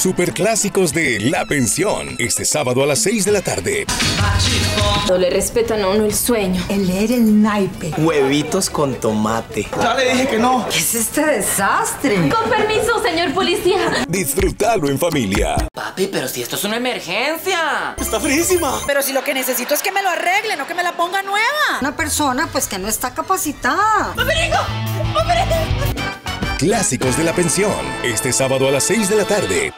Superclásicos de La Pensión, este sábado a las 6 de la tarde. No le respetan a uno el sueño. El leer el naipe. Huevitos con tomate. Ya le dije que no. ¿Qué es este desastre? Con permiso, señor policía. Disfrútalo en familia. Papi, pero si esto es una emergencia. Está frísima. Pero si lo que necesito es que me lo arregle, no que me la ponga nueva. Una persona pues que no está capacitada. Clásicos de La Pensión, este sábado a las 6 de la tarde.